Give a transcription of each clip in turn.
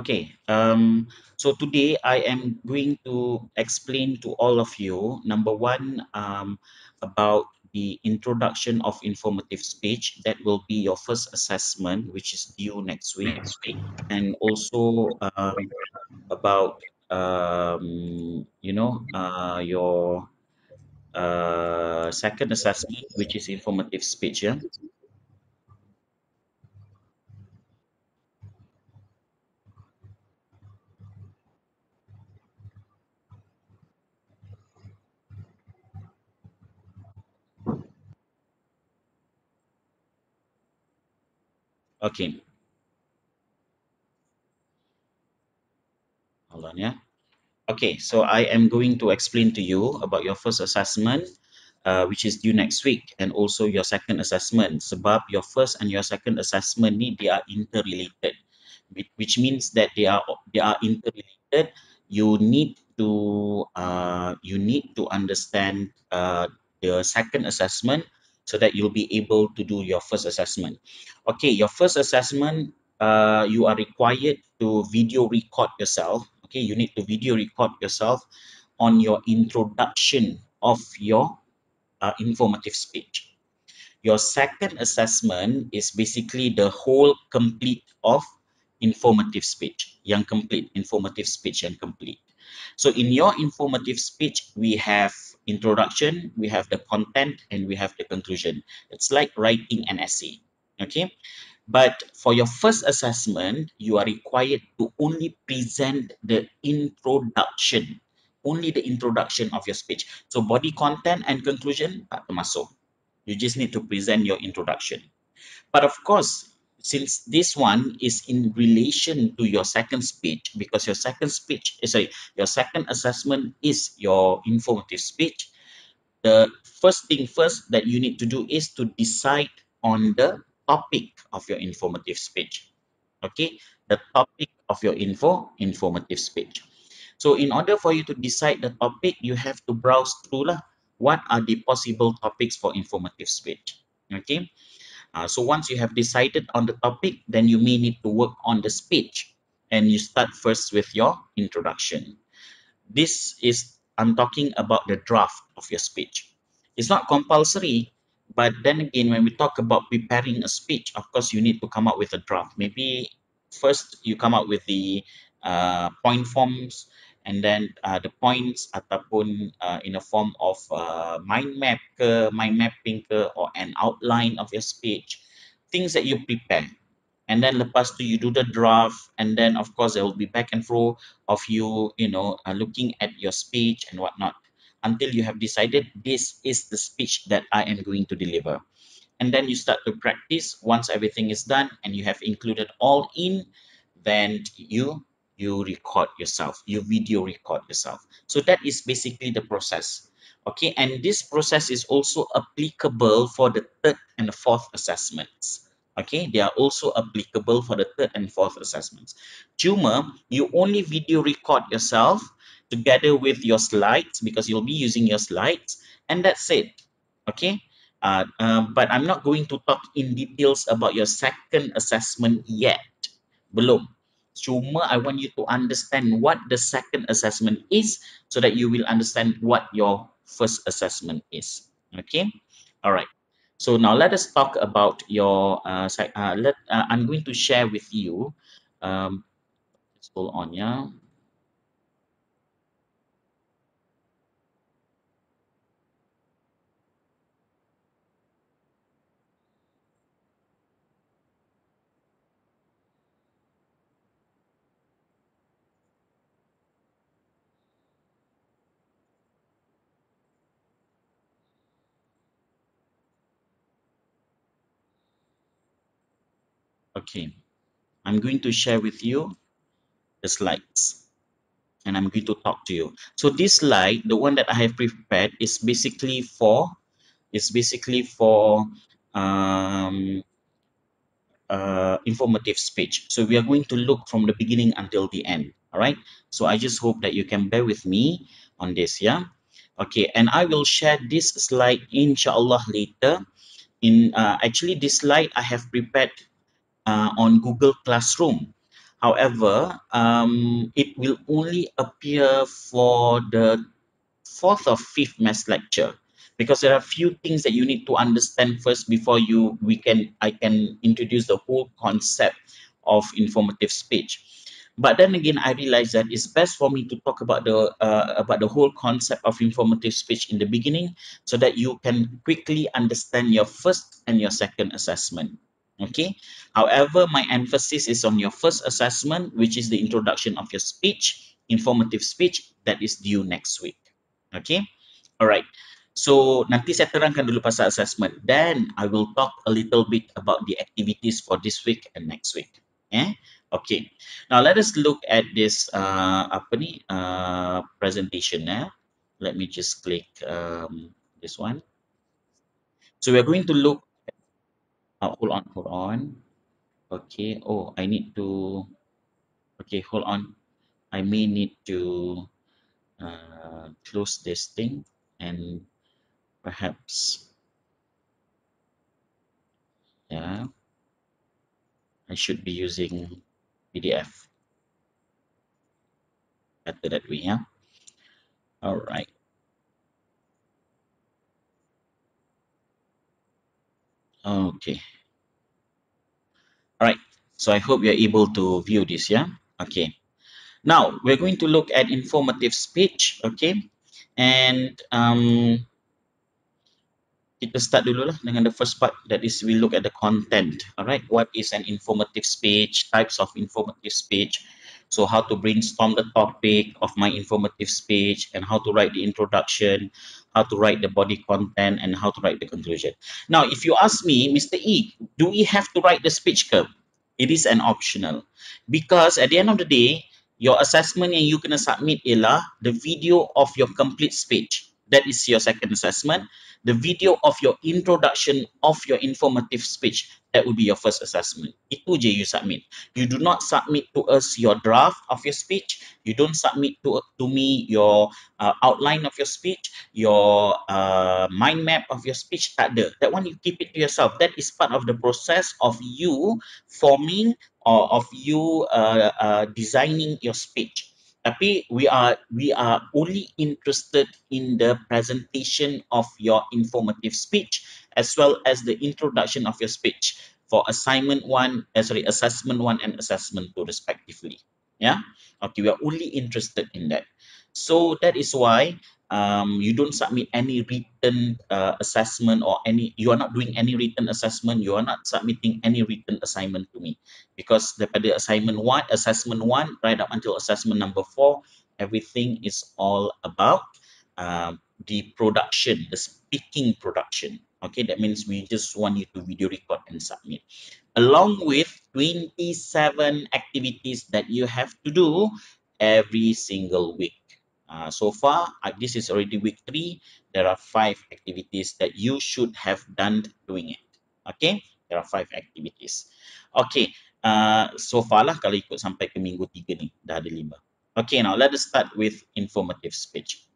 Okay, um, so today I am going to explain to all of you, number one, um, about the introduction of informative speech. That will be your first assessment, which is due next week. And also um, about, um, you know, uh, your uh, second assessment, which is informative speech, yeah? Okay. Hold on, yeah. Okay, so I am going to explain to you about your first assessment, uh, which is due next week, and also your second assessment. Sebab your first and your second assessment ni they are interrelated, which means that they are they are interrelated. You need to uh, you need to understand uh, the second assessment so that you'll be able to do your first assessment. Okay, your first assessment, uh, you are required to video record yourself. Okay you need to video record yourself on your introduction of your uh, informative speech. Your second assessment is basically the whole complete of informative speech yang complete informative speech yang complete. So in your informative speech we have introduction we have the content and we have the conclusion it's like writing an essay okay but for your first assessment, you are required to only present the introduction, only the introduction of your speech. So body content and conclusion tak termasuk. You just need to present your introduction. But of course, since this one is in relation to your second speech, because your second speech eh, sorry, your second assessment is your informative speech, the first thing first that you need to do is to decide on the topic of your informative speech. Okay, the topic of your info informative speech. So in order for you to decide the topic, you have to browse through lah. What are the possible topics for informative speech? Okay. Uh, so once you have decided on the topic, then you may need to work on the speech and you start first with your introduction. This is, I'm talking about the draft of your speech. It's not compulsory but then again when we talk about preparing a speech of course you need to come up with a draft maybe first you come up with the uh, point forms and then uh, the points ataupun uh, in a form of uh, mind map ke mind mapping ke or an outline of your speech things that you prepare and then lepas tu you do the draft and then of course there will be back and forth of you you know uh, looking at your speech and whatnot until you have decided this is the speech that I am going to deliver. And then you start to practice once everything is done and you have included all in, then you you record yourself, you video record yourself. So that is basically the process. Okay, and this process is also applicable for the third and the fourth assessments. Okay, they are also applicable for the third and fourth assessments. Cuma, you only video record yourself together with your slides because you'll be using your slides and that's it okay uh, uh, but I'm not going to talk in details about your second assessment yet belum cuma I want you to understand what the second assessment is so that you will understand what your first assessment is. Okay? All right so now let us talk about your uh, uh, let uh, I'm going to share with you um, hold on yeah Okay, I'm going to share with you the slides and I'm going to talk to you. So this slide, the one that I have prepared is basically for, is basically for um, uh, informative speech. So we are going to look from the beginning until the end. All right. So I just hope that you can bear with me on this. Yeah. Okay. And I will share this slide inshallah later. In uh, actually this slide I have prepared uh, on Google Classroom. However, um, it will only appear for the fourth or fifth mass lecture because there are few things that you need to understand first before you we can I can introduce the whole concept of informative speech. But then again, I realized that it's best for me to talk about the uh, about the whole concept of informative speech in the beginning, so that you can quickly understand your first and your second assessment. Okay. However, my emphasis is on your first assessment, which is the introduction of your speech, informative speech, that is due next week. Okay. Alright. So nanti saya terangkan dulu pasal assessment. Then I will talk a little bit about the activities for this week and next week. Eh? Okay. Now let us look at this uh, apa ni uh, presentation. Eh? Let me just click um, this one. So we're going to look. Oh, hold on, hold on. Okay. Oh, I need to. Okay, hold on. I may need to uh, close this thing and perhaps yeah I should be using PDF better that way yeah all right okay. All right so I hope you're able to view this yeah? Okay. Now we're going to look at informative speech okay? And um kita start dulu lah dengan the first part that is we look at the content alright? What is an informative speech types of informative speech so how to brainstorm the topic of my informative speech and how to write the introduction how to write the body content and how to write the conclusion. Now if you ask me mr e do we have to write the speech curve? It is an optional. Because at the end of the day your assessment yang you kena submit ialah the video of your complete speech that is your second assessment. The video of your introduction of your informative speech that would be your first assessment. Itu je you submit. You do not submit to us your draft of your speech. You don't submit to to me your uh, outline of your speech your uh, mind map of your speech. Tak ada. That one you keep it to yourself. That is part of the process of you forming or of you uh, uh, designing your speech tapi we are we are only interested in the presentation of your informative speech as well as the introduction of your speech for assignment one uh, sorry assessment one and assessment two respectively. Yeah? Okay we are only interested in that so that is why um, you don't submit any written uh, assessment or any you are not doing any written assessment you are not submitting any written assignment to me. Because daripada assignment one assessment one right up until assessment number four everything is all about uh, the production the speaking production. Okay that means we just want you to video record and submit. Along with 27 activities that you have to do every single week uh, so far, uh, this is already week three. There are five activities that you should have done doing it. Okay, there are five activities. Okay, uh, so far lah kalau ikut sampai ke minggu tiga ni, dah ada lima. Okay, now let us start with informative speech.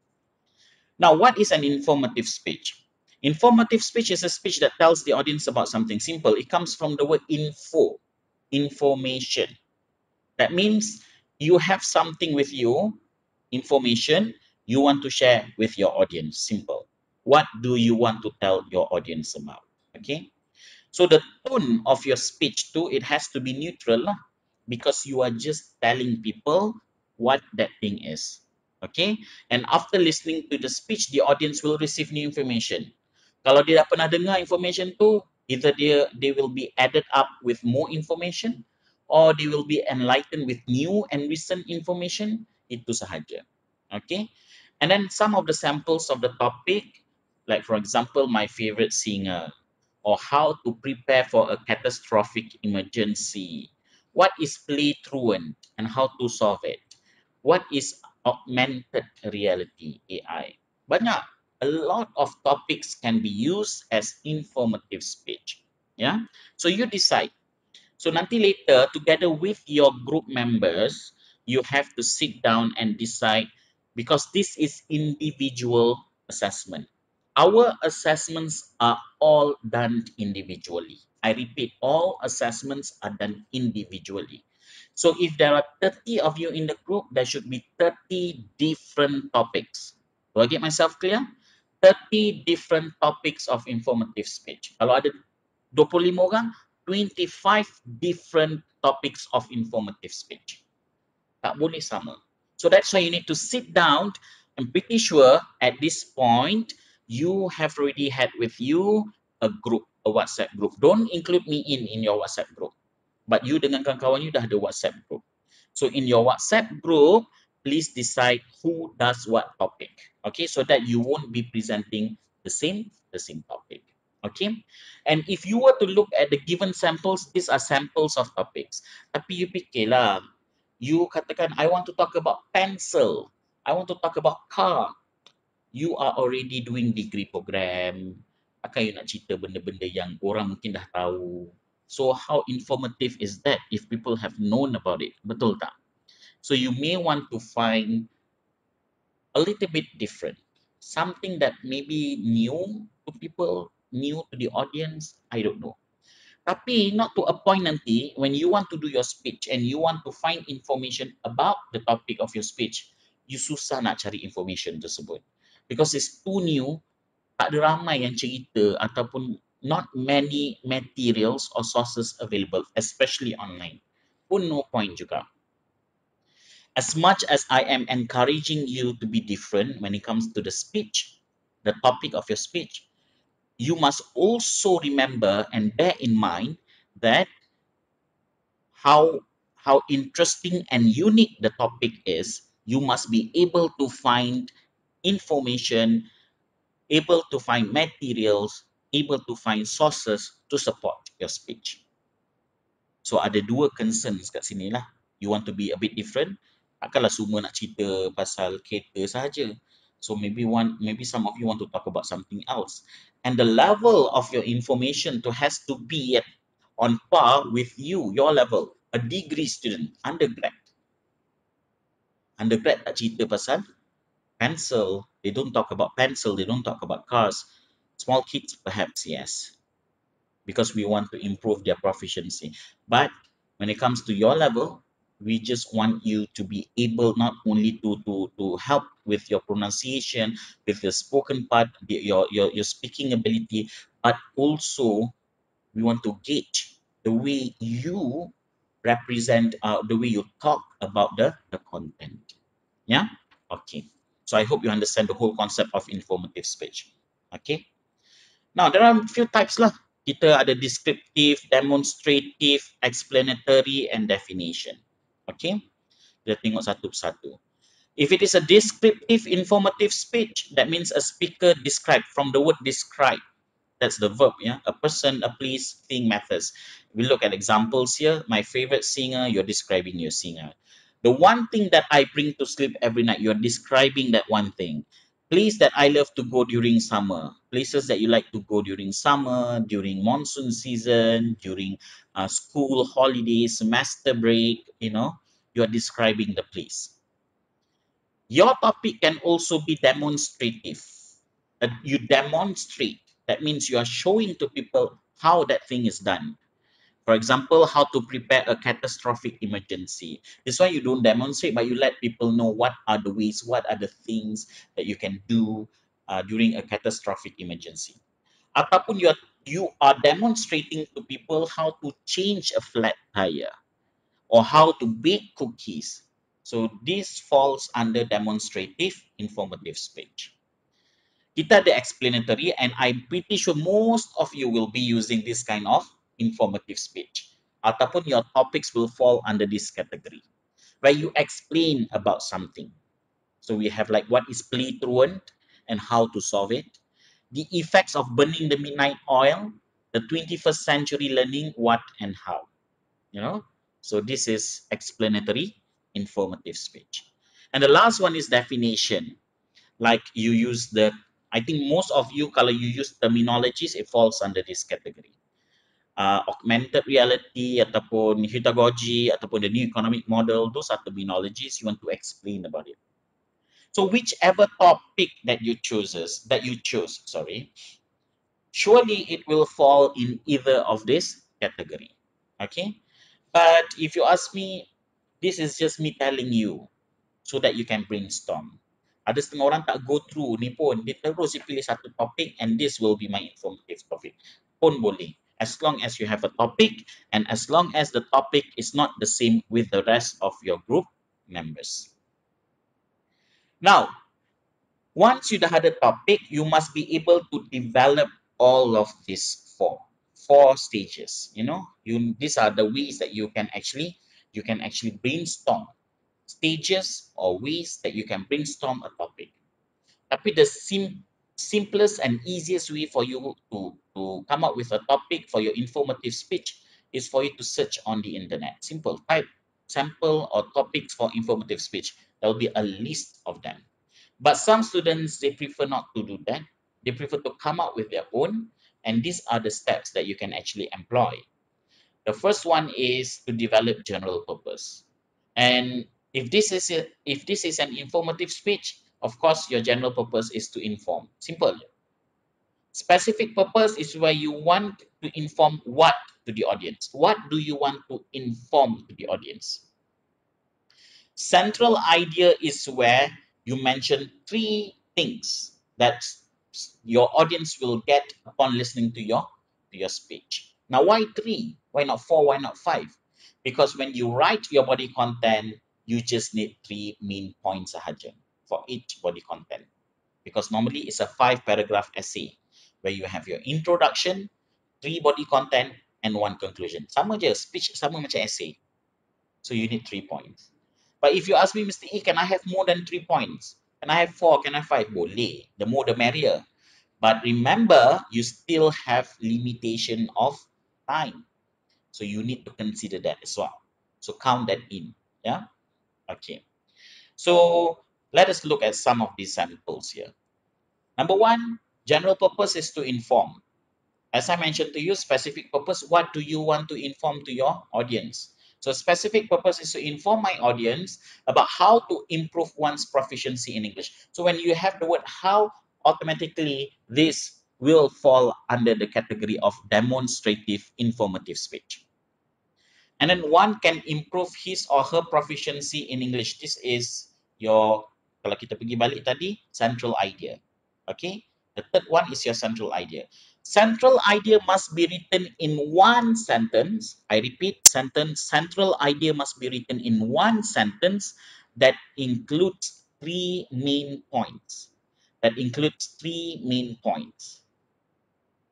Now, what is an informative speech? Informative speech is a speech that tells the audience about something simple. It comes from the word info, information. That means you have something with you information you want to share with your audience. Simple. What do you want to tell your audience about? Okay. So the tone of your speech too, it has to be neutral lah, because you are just telling people what that thing is. Okay. And after listening to the speech, the audience will receive new information. Kalau dia dah pernah dengar information tu, either dia they will be added up with more information or they will be enlightened with new and recent information itu sahaja. Okay. And then some of the samples of the topic, like for example, my favorite singer, or how to prepare for a catastrophic emergency. What is play truant and how to solve it? What is augmented reality, AI? Banyak. A lot of topics can be used as informative speech. Yeah. So you decide. So nanti later, together with your group members, you have to sit down and decide because this is individual assessment. Our assessments are all done individually. I repeat, all assessments are done individually. So if there are 30 of you in the group, there should be 30 different topics. Do I get myself clear? 30 different topics of informative speech. Kalau ada 25 orang, 25 different topics of informative speech. Tak boleh sama. So that's why you need to sit down. I'm pretty sure at this point, you have already had with you a group, a WhatsApp group. Don't include me in in your WhatsApp group. But you dengan kawan-kawan you dah ada WhatsApp group. So in your WhatsApp group, please decide who does what topic. Okay, so that you won't be presenting the same the same topic. Okay, and if you were to look at the given samples, these are samples of topics. Tapi you fikirlah, you katakan, I want to talk about pencil. I want to talk about car. You are already doing degree program. Akan you nak cerita benda-benda yang orang mungkin dah tahu. So how informative is that if people have known about it? Betul tak? So you may want to find a little bit different. Something that maybe new to people, new to the audience, I don't know. Tapi not to a point nanti when you want to do your speech and you want to find information about the topic of your speech, you susah nak cari information tersebut. Because it's too new, tak ada ramai yang cerita ataupun not many materials or sources available, especially online. Pun no point juga. As much as I am encouraging you to be different when it comes to the speech, the topic of your speech, you must also remember and bear in mind that how how interesting and unique the topic is. You must be able to find information able to find materials able to find sources to support your speech. So ada dua concerns kat sini lah. You want to be a bit different? Takkanlah semua nak cerita pasal kereta saja so maybe one maybe some of you want to talk about something else and the level of your information to has to be at, on par with you, your level, a degree student, undergrad. Undergrad tak cerita pasal pencil. They don't talk about pencil. They don't talk about cars. Small kids, perhaps, yes. Because we want to improve their proficiency. But when it comes to your level, we just want you to be able not only to to to help with your pronunciation with your spoken part your your your speaking ability but also we want to gauge the way you represent uh, the way you talk about the the content. Yeah? Okay. So i hope you understand the whole concept of informative speech. Okay? Now there are a few types lah. Kita ada descriptive demonstrative explanatory and definition Okay, kita tengok satu persatu. If it is a descriptive informative speech, that means a speaker describe from the word describe. That's the verb, yeah. A person, a place, thing, methods. We look at examples here. My favorite singer, you're describing your singer. The one thing that I bring to sleep every night, you're describing that one thing. Place that I love to go during summer. Places that you like to go during summer, during monsoon season, during uh, school holidays, semester break, you know, you're describing the place. Your topic can also be demonstrative. Uh, you demonstrate. That means you are showing to people how that thing is done. For example, how to prepare a catastrophic emergency. This why you don't demonstrate, but you let people know what are the ways, what are the things that you can do uh, during a catastrophic emergency. Ataupun you are you are demonstrating to people how to change a flat tire or how to bake cookies. So this falls under demonstrative informative speech. Kita ada explanatory and I'm pretty sure most of you will be using this kind of informative speech. Ataupun your topics will fall under this category. Where you explain about something. So we have like what is play-truant and how to solve it the effects of burning the midnight oil, the 21st century learning what and how. You know, so this is explanatory, informative speech. And the last one is definition. Like you use the, I think most of you, color you use terminologies, it falls under this category. Uh, augmented reality ataupun heutagogy ataupun the new economic model, those are terminologies you want to explain about it. So whichever topic that you chooses, that you choose, sorry, surely it will fall in either of this category. Okay. But if you ask me, this is just me telling you so that you can brainstorm. Ada setengah orang tak go through ni pun, dia terus dia pilih satu topik and this will be my informative topic. Pun boleh. As long as you have a topic and as long as the topic is not the same with the rest of your group members. Now, once you dah ada topic, you must be able to develop all of these four four stages you know you these are the ways that you can actually you can actually brainstorm stages or ways that you can brainstorm a topic tapi the sim simplest and easiest way for you to to come up with a topic for your informative speech is for you to search on the internet. Simple. Type sample or topics for informative speech. There will be a list of them. But some students they prefer not to do that. They prefer to come up with their own and these are the steps that you can actually employ. The first one is to develop general purpose. And if this is a, if this is an informative speech, of course, your general purpose is to inform. Simple. Specific purpose is where you want to inform what to the audience. What do you want to inform to the audience? Central idea is where you mention three things that your audience will get upon listening to your to your speech. Now, why three? Why not four? Why not five? Because when you write your body content, you just need three main points sahaja for each body content. Because normally it's a five paragraph essay where you have your introduction, three body content, and one conclusion. Sama je, speech sama macam essay. So you need three points. But if you ask me, Mr. E, can I have more than three points? Can I have four? Can I have five? Boleh. The more the merrier. But remember, you still have limitation of time. So you need to consider that as well. So count that in. Yeah. Okay. So let us look at some of these samples here. Number one, general purpose is to inform. As I mentioned to you, specific purpose, what do you want to inform to your audience? So specific purpose is to inform my audience about how to improve one's proficiency in English. So when you have the word how, automatically this will fall under the category of demonstrative informative speech. And then one can improve his or her proficiency in English. This is your, kalau kita pergi balik tadi, central idea. Okay, the third one is your central idea. Central idea must be written in one sentence. I repeat, sentence. Central idea must be written in one sentence that includes three main points. That includes three main points.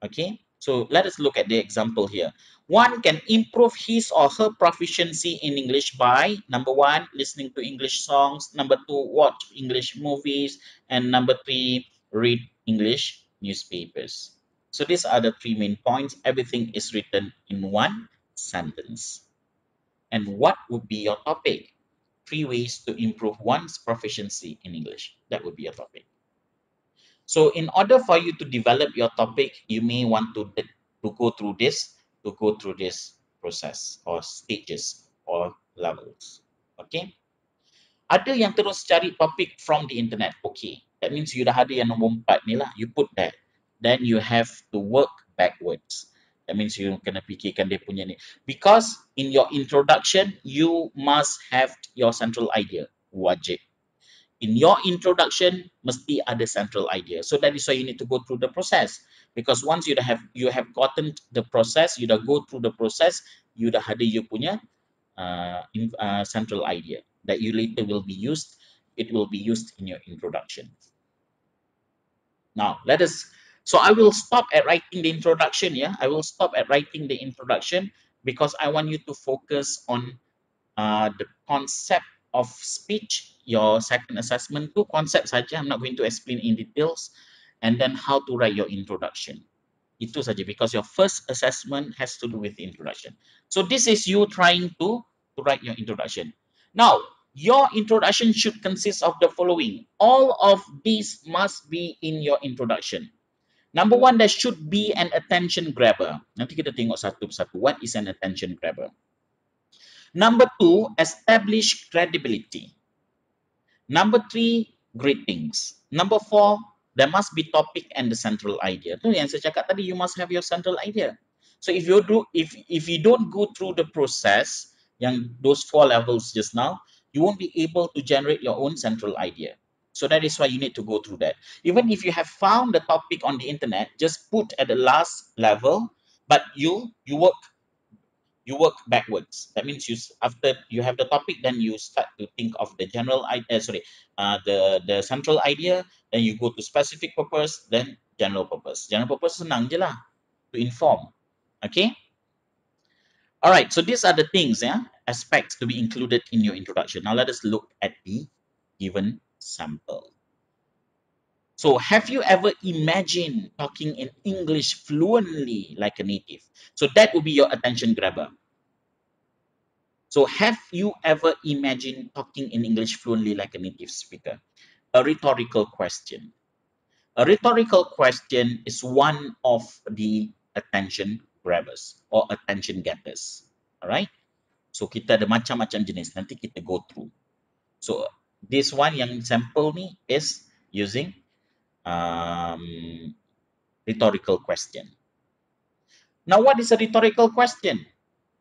Okay, so let us look at the example here. One can improve his or her proficiency in English by number one, listening to English songs, number two, watch English movies, and number three, read English newspapers. So these are the three main points. Everything is written in one sentence. And what would be your topic? Three ways to improve one's proficiency in English. That would be your topic. So in order for you to develop your topic, you may want to, to go through this, to go through this process or stages or levels. Okay. Ada yang terus cari topik from the internet. Okay. That means you dah ada yang nombor empat ni lah. You put that then you have to work backwards. That means you kena fikirkan dia punya ni. Because in your introduction, you must have your central idea. Wajib. In your introduction, mesti ada central idea. So that is why you need to go through the process. Because once you have you have gotten the process, you go through the process, you dah ada you punya uh, in, uh, central idea that you later will be used. It will be used in your introduction. Now, let us so I will stop at writing the introduction. Yeah, I will stop at writing the introduction because I want you to focus on uh, the concept of speech, your second assessment, two concepts saja. I'm not going to explain in details. And then how to write your introduction. Itu saja because your first assessment has to do with the introduction. So this is you trying to, to write your introduction. Now, your introduction should consist of the following. All of these must be in your introduction. Number one, there should be an attention grabber. Nanti kita tengok satu persatu. What is an attention grabber? Number two, establish credibility. Number three, greetings. Number four, there must be topic and the central idea. Tu yang saya cakap tadi, you must have your central idea. So if you do, if if you don't go through the process, yang those four levels just now, you won't be able to generate your own central idea. So that is why you need to go through that. Even if you have found the topic on the internet, just put at the last level, but you you work you work backwards. That means you after you have the topic, then you start to think of the general idea. Sorry, uh, the the central idea. Then you go to specific purpose, then general purpose. General purpose senang je lah to inform. Okay. All right. So these are the things, yeah, aspects to be included in your introduction. Now let us look at the given sample. So have you ever imagined talking in English fluently like a native? So that will be your attention grabber. So have you ever imagined talking in English fluently like a native speaker? A rhetorical question. A rhetorical question is one of the attention grabbers or attention getters. Alright? So kita ada macam-macam jenis. Nanti kita go through. So this one yang sample ni is using um, rhetorical question. Now, what is a rhetorical question?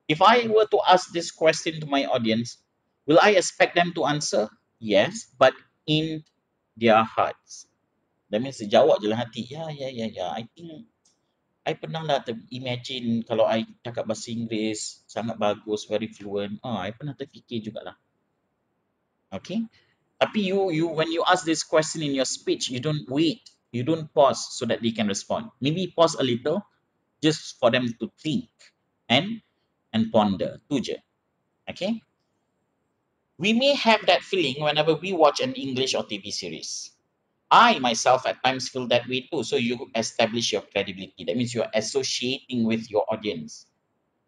If I were to ask this question to my audience, will I expect them to answer? Yes, but in their hearts. That means jawab je lah hati. Ya, ya, ya, ya. I think I pernah lah imagine kalau I cakap bahasa Inggeris sangat bagus, very fluent. Ah, I pernah terfikir jugalah. Okay. Tapi you you when you ask this question in your speech, you don't wait, you don't pause so that they can respond. Maybe pause a little, just for them to think and and ponder. Tu je. Okay. We may have that feeling whenever we watch an English or TV series. I myself at times feel that way too. So you establish your credibility. That means you are associating with your audience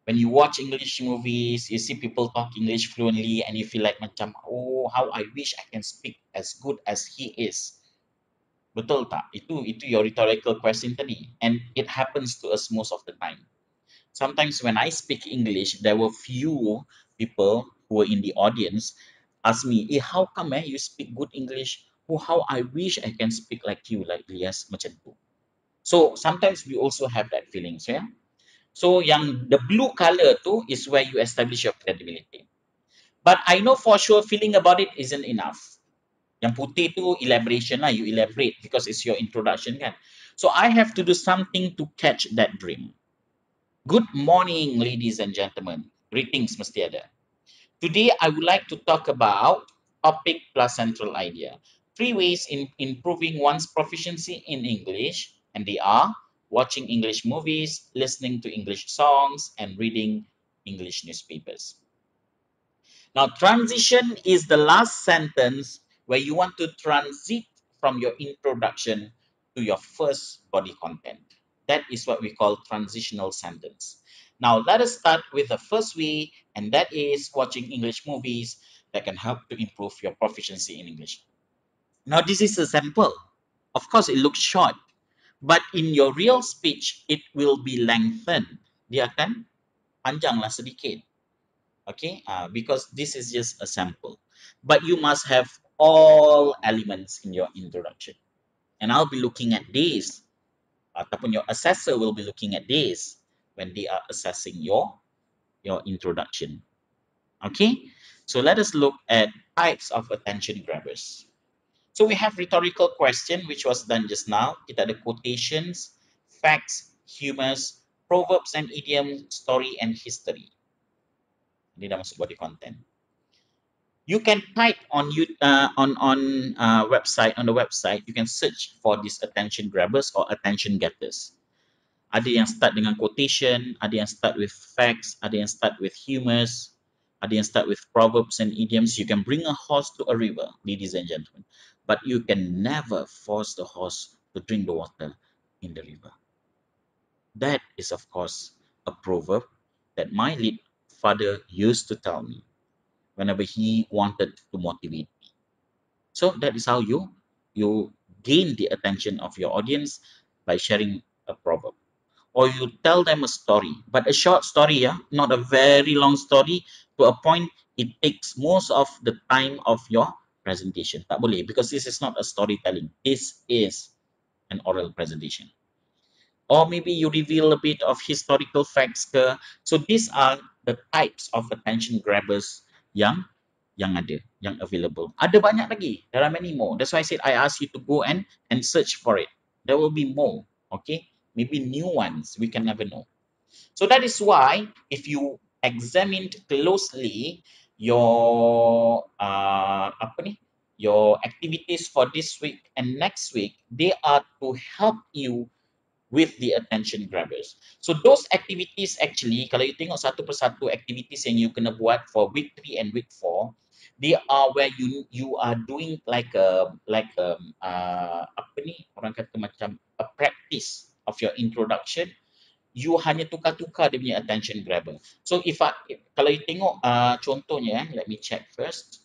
when you watch English movies, you see people talk English fluently and you feel like macam, oh, how I wish I can speak as good as he is. Betul tak? Itu itu your rhetorical question tadi. And it happens to us most of the time. Sometimes when I speak English, there were few people who were in the audience ask me, eh, how come eh, you speak good English? Oh, how I wish I can speak like you, like Elias, macam tu. So sometimes we also have that feeling, so yeah. So yang the blue color tu is where you establish your credibility. But I know for sure feeling about it isn't enough. Yang putih tu elaboration lah, you elaborate because it's your introduction kan. So I have to do something to catch that dream. Good morning ladies and gentlemen. Greetings mesti ada. Today I would like to talk about topic plus central idea. Three ways in improving one's proficiency in English and they are watching English movies, listening to English songs, and reading English newspapers. Now, transition is the last sentence where you want to transit from your introduction to your first body content. That is what we call transitional sentence. Now, let us start with the first way, and that is watching English movies that can help to improve your proficiency in English. Now, this is a sample. Of course, it looks short, but in your real speech, it will be lengthened. Dia akan panjanglah sedikit. Okay, uh, because this is just a sample. But you must have all elements in your introduction. And I'll be looking at this. Ataupun your assessor will be looking at this when they are assessing your, your introduction. Okay, so let us look at types of attention grabbers. So we have rhetorical question, which was done just now. Kita ada quotations, facts, humors, proverbs and idiom, story and history. Ini dah masuk body content. You can type on you uh, on on uh, website on the website. You can search for these attention grabbers or attention getters. Ada yang start dengan quotation, ada yang start with facts, ada yang start with humors, ada yang start with proverbs and idioms. You can bring a horse to a river, ladies and gentlemen but you can never force the horse to drink the water in the river. That is, of course, a proverb that my late father used to tell me whenever he wanted to motivate me. So that is how you you gain the attention of your audience by sharing a proverb. Or you tell them a story, but a short story, yeah, not a very long story, to a point it takes most of the time of your presentation. Tak boleh because this is not a storytelling. This is an oral presentation. Or maybe you reveal a bit of historical facts ke. So these are the types of attention grabbers yang yang ada, yang available. Ada banyak lagi. There are many more. That's why I said I ask you to go and and search for it. There will be more. Okay, maybe new ones. We can never know. So that is why if you examined closely your uh, apa ni? Your activities for this week and next week, they are to help you with the attention grabbers. So those activities actually, kalau you tengok satu persatu activities yang you kena buat for week 3 and week 4, they are where you you are doing like a like a uh, apa ni? Orang kata macam a practice of your introduction you hanya tukar-tukar dia punya attention grabber. So if I, kalau you tengok uh, contohnya, let me check first.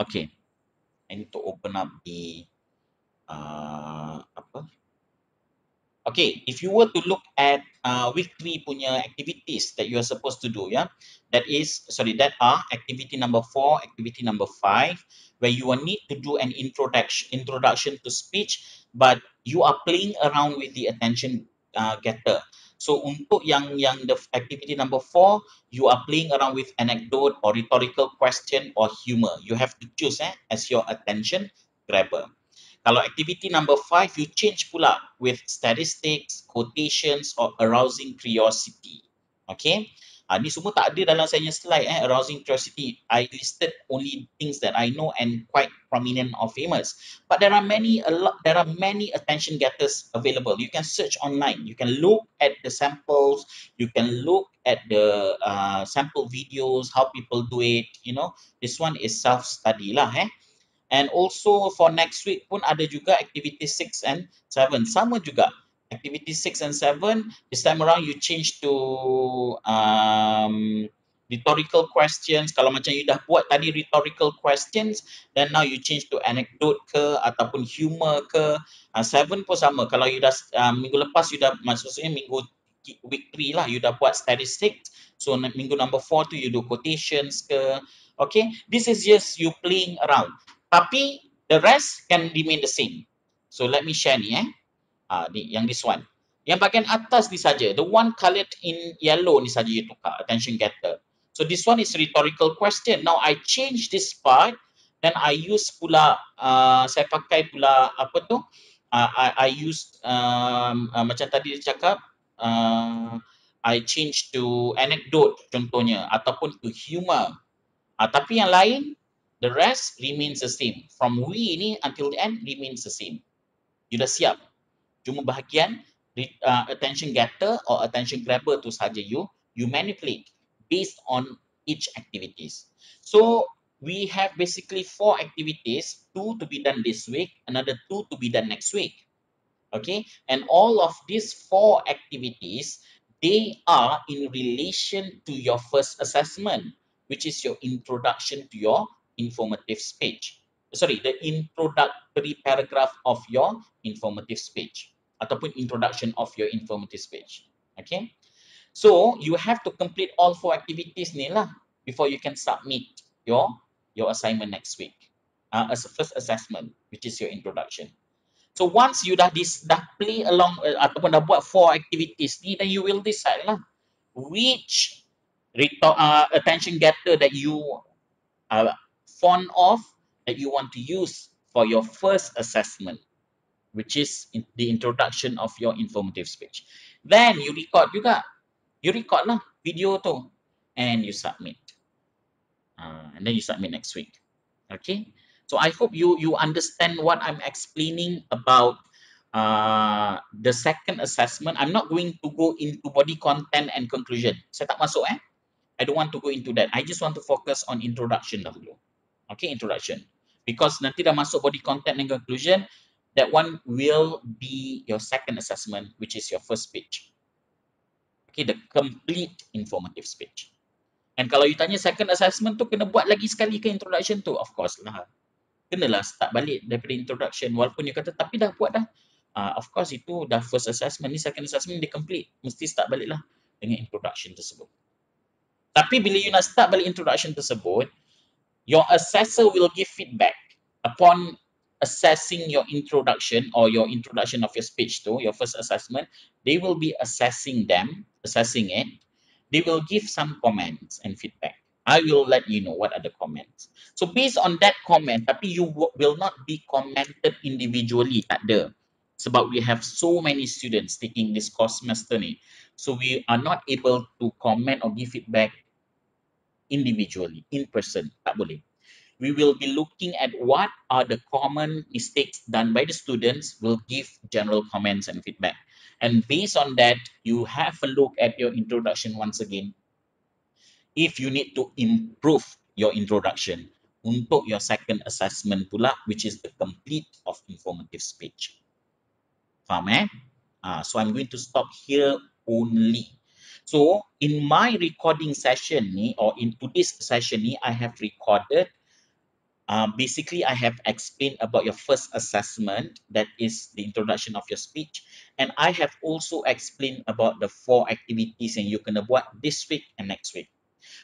Okay. I need to open up the uh, apa? Okay, if you were to look at uh, week three punya activities that you are supposed to do, yeah, that is sorry, that are activity number four, activity number five, where you will need to do an introduction introduction to speech, but you are playing around with the attention uh, getter. So untuk yang yang the activity number four, you are playing around with anecdote or rhetorical question or humor. You have to choose eh, as your attention grabber. Kalau activity number five, you change pula with statistics, quotations or arousing curiosity. Okay. Uh, ni semua tak ada dalam saya slide eh, arousing curiosity. I listed only things that I know and quite prominent or famous. But there are many a lot there are many attention getters available. You can search online. You can look at the samples, you can look at the uh, sample videos, how people do it, you know. This one is self study lah eh. And also for next week pun ada juga activity 6 and 7. Sama juga. Activity 6 and 7, this time around you change to um, rhetorical questions. Kalau macam you dah buat tadi rhetorical questions, then now you change to anecdote ke ataupun humor ke. Uh, 7 pun sama. Kalau you dah uh, minggu lepas you dah maksudnya minggu week 3 lah you dah buat statistics. So minggu number 4 tu you do quotations ke. Okay, this is just you playing around tapi the rest can remain the same. So let me share ni eh. Ah ni yang this one. Yang bahagian atas ni saja, the one colored in yellow ni saja you tukar attention getter. So this one is rhetorical question. Now I change this part then I use pula uh, saya pakai pula apa tu? Uh, I, I use um, uh, macam tadi dia cakap uh, I change to anecdote contohnya ataupun to humor. Uh, tapi yang lain The rest remains the same. From we ni until the end remains the same. You dah siap. Cuma bahagian uh, attention getter or attention grabber tu saja you you manipulate based on each activities. So we have basically four activities, two to be done this week, another two to be done next week. Okay, and all of these four activities, they are in relation to your first assessment, which is your introduction to your informative speech. Sorry, the introductory paragraph of your informative speech ataupun introduction of your informative speech. Okay. So, you have to complete all four activities ni lah before you can submit your your assignment next week. Uh, as a first assessment, which is your introduction. So, once you dah, dis, dah play along uh, ataupun dah buat four activities ni, then you will decide lah which uh, attention getter that you uh, fond of that you want to use for your first assessment, which is in the introduction of your informative speech. Then you record juga. You record lah video tu and you submit. Uh, and then you submit next week. Okay. So I hope you you understand what I'm explaining about uh, the second assessment. I'm not going to go into body content and conclusion. Saya tak masuk eh. I don't want to go into that. I just want to focus on introduction dahulu okay introduction because nanti dah masuk body content and conclusion that one will be your second assessment which is your first speech Okay, the complete informative speech. And kalau you tanya second assessment tu kena buat lagi sekali ke introduction tu? Of course lah. Kenalah start balik daripada introduction walaupun you kata tapi dah buat dah. Uh, of course itu dah first assessment ni second assessment dia complete. Mesti start balik lah dengan introduction tersebut. Tapi bila you nak start balik introduction tersebut, your assessor will give feedback upon assessing your introduction or your introduction of your speech to your first assessment, they will be assessing them, assessing it. They will give some comments and feedback. I will let you know what are the comments. So based on that comment, tapi you will not be commented individually, tak ada. Sebab we have so many students taking this course semester ni. So we are not able to comment or give feedback individually, in person, tak boleh we will be looking at what are the common mistakes done by the students, we'll give general comments and feedback. And based on that, you have a look at your introduction once again. If you need to improve your introduction untuk your second assessment pula, which is the complete of informative speech. Faham eh? Uh, so I'm going to stop here only. So in my recording session ni or in today's session ni, I have recorded uh, basically I have explained about your first assessment, that is the introduction of your speech. And I have also explained about the four activities yang you kena buat this week and next week.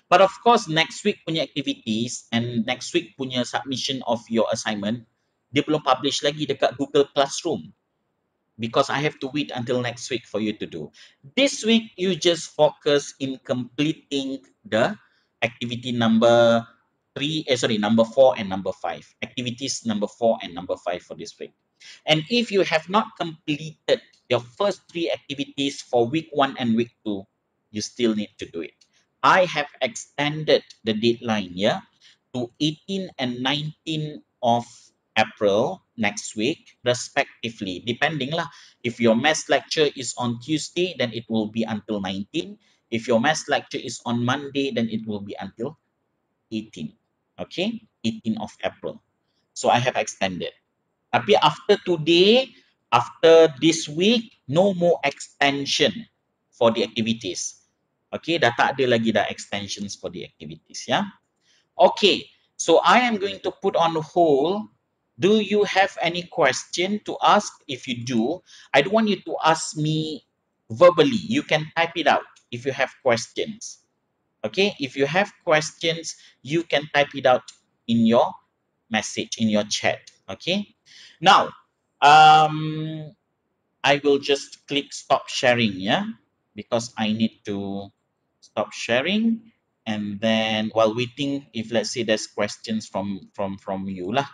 But of course, next week punya activities and next week punya submission of your assignment, dia belum publish lagi dekat Google Classroom. Because I have to wait until next week for you to do. This week, you just focus in completing the activity number three, eh, sorry, number four and number five. Activities number four and number five for this week. And if you have not completed your first three activities for week one and week two, you still need to do it. I have extended the deadline, yeah, to 18 and 19 of April next week, respectively, depending lah. If your mass lecture is on Tuesday, then it will be until 19. If your mass lecture is on Monday, then it will be until 18 okay 18 of April. So I have extended. Tapi after today after this week no more extension for the activities. Okay dah tak ada lagi dah extensions for the activities yeah? okay so I am going to put on hold. Do you have any question to ask? If you do I don't want you to ask me verbally. You can type it out if you have questions okay if you have questions you can type it out in your message in your chat okay? Now um i will just click stop sharing yeah? Because i need to stop sharing. And then while waiting if let's say there's questions from from from you lah.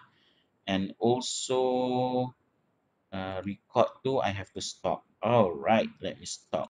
And also uh, record too i have to stop. All right let me stop